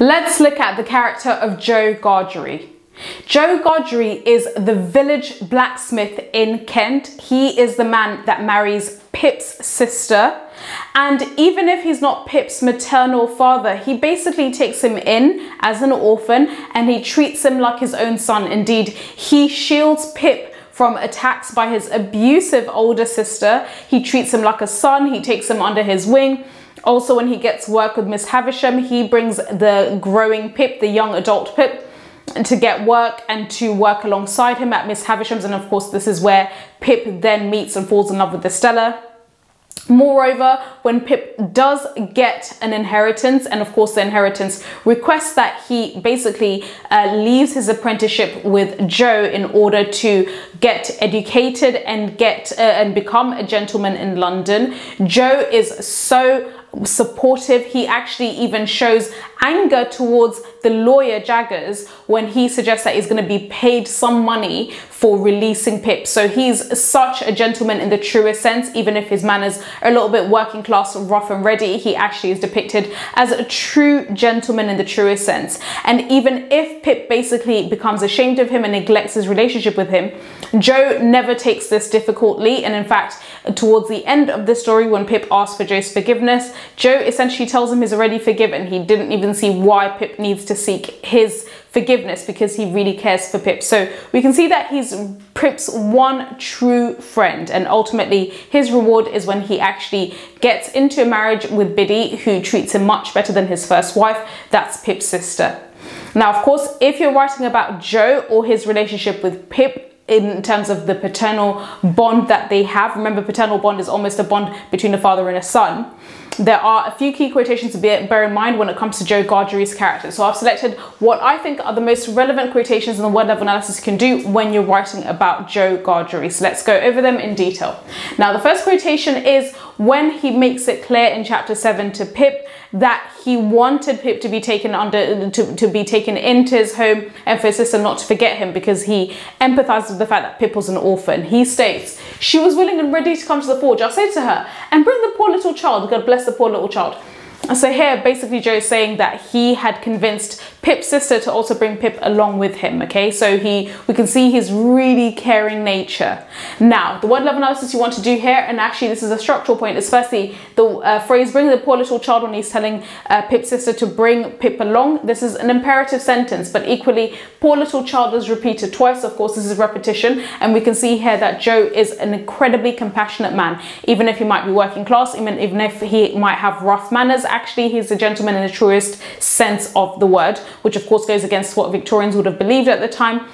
Let's look at the character of Joe Gargery. Joe Gargery is the village blacksmith in Kent. He is the man that marries Pip's sister. And even if he's not Pip's maternal father, he basically takes him in as an orphan and he treats him like his own son. Indeed, he shields Pip from attacks by his abusive older sister. He treats him like a son, he takes him under his wing. Also, when he gets work with Miss Havisham, he brings the growing Pip, the young adult Pip, to get work and to work alongside him at Miss Havisham's. And of course, this is where Pip then meets and falls in love with Estella. Moreover, when Pip does get an inheritance, and of course the inheritance requests that he basically uh, leaves his apprenticeship with Joe in order to get educated and get uh, and become a gentleman in London. Joe is so supportive. He actually even shows anger towards the lawyer Jaggers when he suggests that he's going to be paid some money for releasing Pip. So he's such a gentleman in the truest sense, even if his manners are a little bit working class, rough and ready, he actually is depicted as a true gentleman in the truest sense. And even if Pip basically becomes ashamed of him and neglects his relationship with him, Joe never takes this difficultly. And in fact, towards the end of the story, when Pip asks for Joe's forgiveness, Joe essentially tells him he's already forgiven. He didn't even see why Pip needs to seek his forgiveness because he really cares for Pip. So we can see that he's Pip's one true friend and ultimately his reward is when he actually gets into a marriage with Biddy who treats him much better than his first wife. That's Pip's sister. Now, of course, if you're writing about Joe or his relationship with Pip, in terms of the paternal bond that they have. Remember, paternal bond is almost a bond between a father and a son there are a few key quotations to bear in mind when it comes to Joe Gargery's character. So I've selected what I think are the most relevant quotations in the word level analysis you can do when you're writing about Joe Gargery. So let's go over them in detail. Now, the first quotation is when he makes it clear in chapter 7 to Pip that he wanted Pip to be taken under to, to be taken into his home and for his sister not to forget him because he empathized with the fact that Pip was an orphan. He states, She was willing and ready to come to the forge. I said to her, and bring the poor little child, God bless the poor little child. So here, basically, Joe is saying that he had convinced Pip's sister to also bring Pip along with him. Okay, so he we can see his really caring nature. Now, the word level analysis you want to do here, and actually this is a structural point, is firstly the uh, phrase "bring the poor little child" when he's telling uh, Pip's sister to bring Pip along. This is an imperative sentence, but equally, "poor little child" is repeated twice. Of course, this is repetition, and we can see here that Joe is an incredibly compassionate man, even if he might be working class, even even if he might have rough manners actually he's a gentleman in the truest sense of the word, which of course goes against what Victorians would have believed at the time.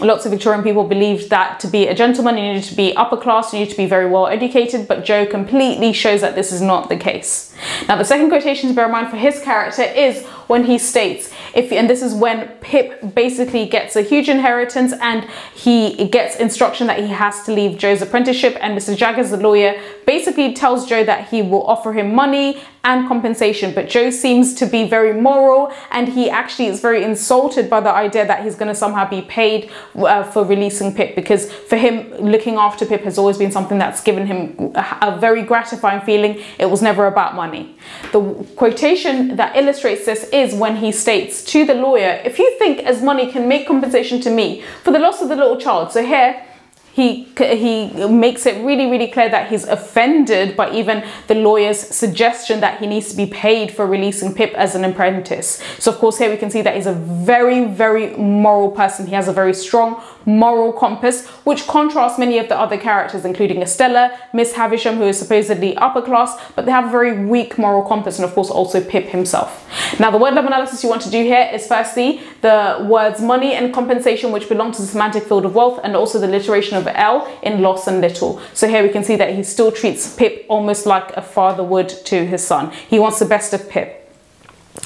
Lots of Victorian people believed that to be a gentleman, you needed to be upper class, you need to be very well educated, but Joe completely shows that this is not the case. Now, the second quotation to bear in mind for his character is when he states, if and this is when Pip basically gets a huge inheritance and he gets instruction that he has to leave Joe's apprenticeship and Mr. Jaggers, the lawyer, basically tells Joe that he will offer him money and compensation. But Joe seems to be very moral and he actually is very insulted by the idea that he's going to somehow be paid uh, for releasing Pip because for him, looking after Pip has always been something that's given him a, a very gratifying feeling. It was never about money. The quotation that illustrates this is when he states to the lawyer, if you think as money can make compensation to me for the loss of the little child. So here, he he makes it really really clear that he's offended by even the lawyer's suggestion that he needs to be paid for releasing Pip as an apprentice. So of course here we can see that he's a very very moral person. He has a very strong moral compass which contrasts many of the other characters including Estella, Miss Havisham who is supposedly upper class but they have a very weak moral compass and of course also Pip himself. Now the word level analysis you want to do here is firstly the words money and compensation which belong to the semantic field of wealth and also the alliteration of L in loss and little. So here we can see that he still treats Pip almost like a father would to his son. He wants the best of Pip.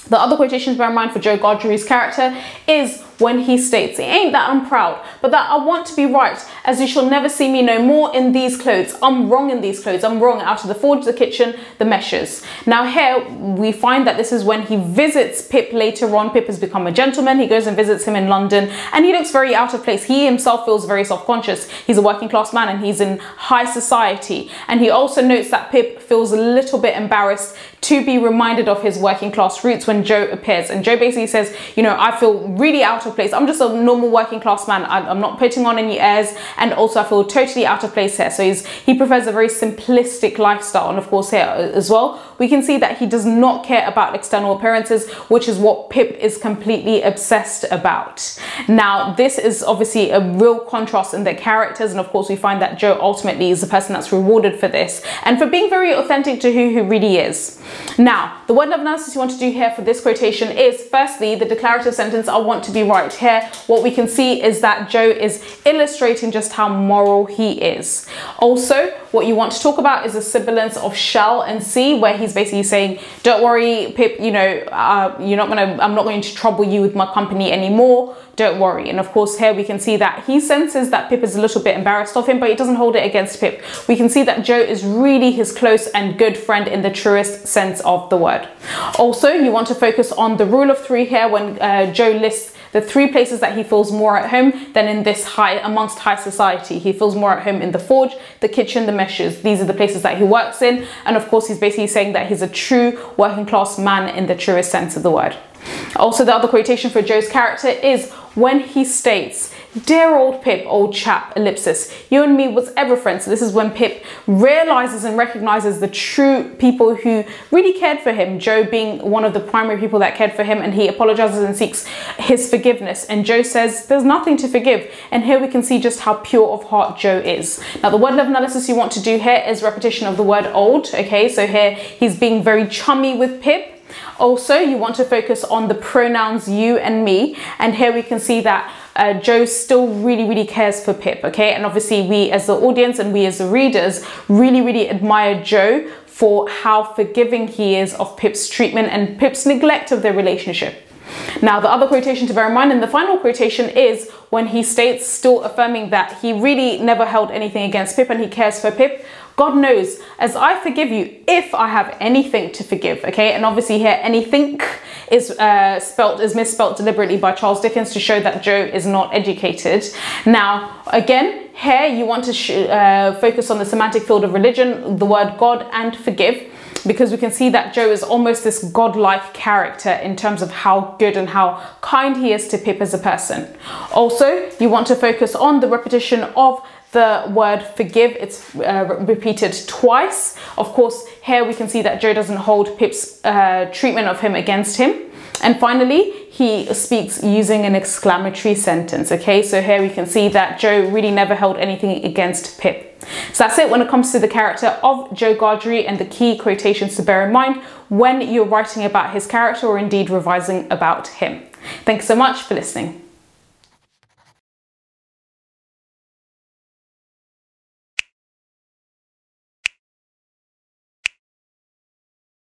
The other quotations bear in mind for Joe Gargery's character is when he states, It ain't that I'm proud, but that I want to be right, as you shall never see me no more in these clothes. I'm wrong in these clothes. I'm wrong out of the forge, the kitchen, the meshes. Now, here we find that this is when he visits Pip later on. Pip has become a gentleman. He goes and visits him in London, and he looks very out of place. He himself feels very self conscious. He's a working class man and he's in high society. And he also notes that Pip feels a little bit embarrassed to be reminded of his working class roots when Joe appears. And Joe basically says, you know, I feel really out of place. I'm just a normal working class man. I'm not putting on any airs. And also I feel totally out of place here. So he's, he prefers a very simplistic lifestyle. And of course here uh, as well, we can see that he does not care about external appearances, which is what Pip is completely obsessed about. Now, this is obviously a real contrast in their characters. And of course, we find that Joe ultimately is the person that's rewarded for this and for being very authentic to who he really is. Now, the word love analysis you want to do here for this quotation is firstly, the declarative sentence, I want to be right. Right here, what we can see is that Joe is illustrating just how moral he is. Also, what you want to talk about is the sibilance of shall and see, where he's basically saying, don't worry, Pip, you know, uh, you're not gonna, I'm not going to trouble you with my company anymore don't worry. And of course, here we can see that he senses that Pip is a little bit embarrassed of him, but he doesn't hold it against Pip. We can see that Joe is really his close and good friend in the truest sense of the word. Also, you want to focus on the rule of three here when uh, Joe lists the three places that he feels more at home than in this high amongst high society. He feels more at home in the forge, the kitchen, the meshes. These are the places that he works in. And of course, he's basically saying that he's a true working class man in the truest sense of the word. Also, the other quotation for Joe's character is when he states, Dear old Pip, old chap, ellipsis, you and me was ever friends. So this is when Pip realizes and recognizes the true people who really cared for him. Joe being one of the primary people that cared for him, and he apologizes and seeks his forgiveness. And Joe says, There's nothing to forgive. And here we can see just how pure of heart Joe is. Now, the word love analysis you want to do here is repetition of the word old. Okay, so here he's being very chummy with Pip also, you want to focus on the pronouns you and me. And here we can see that uh, Joe still really, really cares for Pip, okay? And obviously we as the audience and we as the readers really, really admire Joe for how forgiving he is of Pip's treatment and Pip's neglect of their relationship. Now, the other quotation to bear in mind and the final quotation is when he states, still affirming that he really never held anything against Pip and he cares for Pip, God knows, as I forgive you, if I have anything to forgive, okay? And obviously here, anything is uh, spelt is misspelt deliberately by Charles Dickens to show that Joe is not educated. Now, again, here you want to uh, focus on the semantic field of religion, the word God and forgive because we can see that Joe is almost this godlike character in terms of how good and how kind he is to Pip as a person. Also, you want to focus on the repetition of the word forgive, it's uh, repeated twice. Of course, here we can see that Joe doesn't hold Pip's uh, treatment of him against him. And finally, he speaks using an exclamatory sentence. Okay, so here we can see that Joe really never held anything against Pip. So that's it when it comes to the character of Joe Gargery and the key quotations to bear in mind when you're writing about his character or indeed revising about him. Thanks so much for listening.